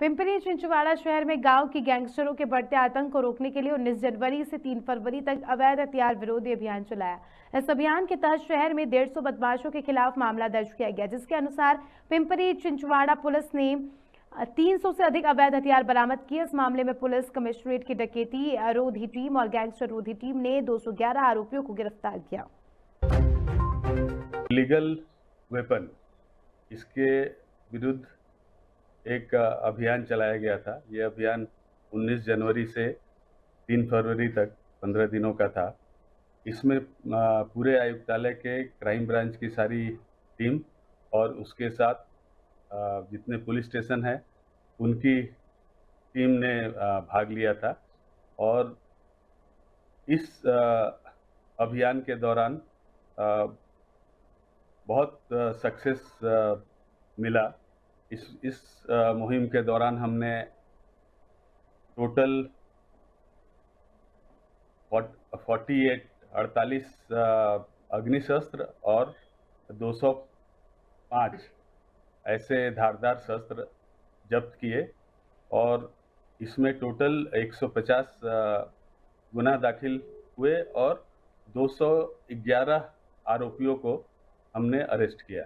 पिंपरी चिंचवाड़ा शहर में गाँव की गैंगस्टरों के बढ़ते आतंक को रोकने के लिए 19 जनवरी से 3 फरवरी तक अवैध हथियार विरोधी अभियान चलाया। इस अभियान के तहत शहर में 150 बदमाशों के खिलाफ मामला दर्ज किया गया, जिसके अनुसार पिंपरी चिंचवाड़ा पुलिस ने 300 से अधिक अवैध हथियार बरामद किए। इस मामले में पुलिस कमिश्नरेट की डकैती रोधी टीम और गैंगस्टर रोधी टीम ने 211 आरोपियों को गिरफ़्तार किया। लीगल वेपन इसके विरुद्ध एक अभियान चलाया गया था। ये अभियान 19 जनवरी से 3 फरवरी तक 15 दिनों का था। इसमें पूरे आयुक्तालय के क्राइम ब्रांच की सारी टीम और उसके साथ जितने पुलिस स्टेशन हैं, उनकी टीम ने भाग लिया था। और इस अभियान के दौरान बहुत सक्सेस मिला। इस इस मुहिम के दौरान हमने टोटल फोर्टी एट, अड़तालीस अग्निशस्त्र और 205 ऐसे धारदार शस्त्र जब्त किए और इसमें टोटल 150 गुना दाखिल हुए और 211 आरोपियों को हमने अरेस्ट किया।